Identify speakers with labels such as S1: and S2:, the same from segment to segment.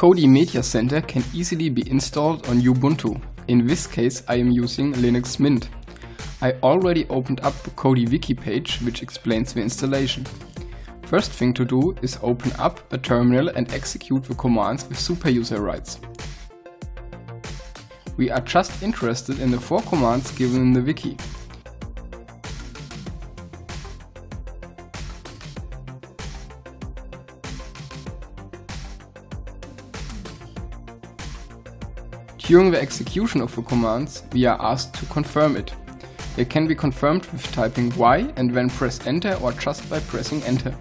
S1: Kodi Media Center can easily be installed on Ubuntu. In this case I am using Linux Mint. I already opened up the Kodi wiki page which explains the installation. First thing to do is open up a terminal and execute the commands with superuser rights. We are just interested in the four commands given in the wiki. During the execution of the commands, we are asked to confirm it. It can be confirmed with typing Y and then press enter or just by pressing enter.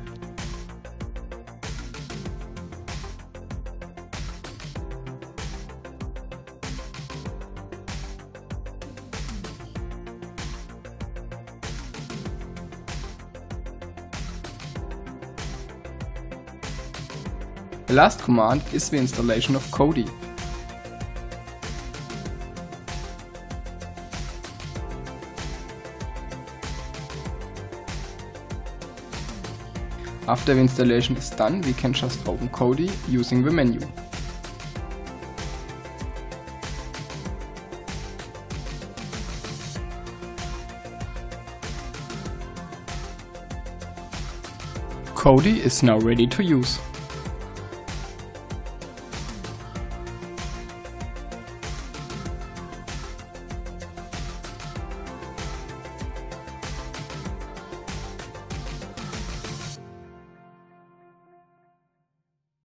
S1: The last command is the installation of Kodi. After the installation is done, we can just open Kodi using the menu. Kodi is now ready to use.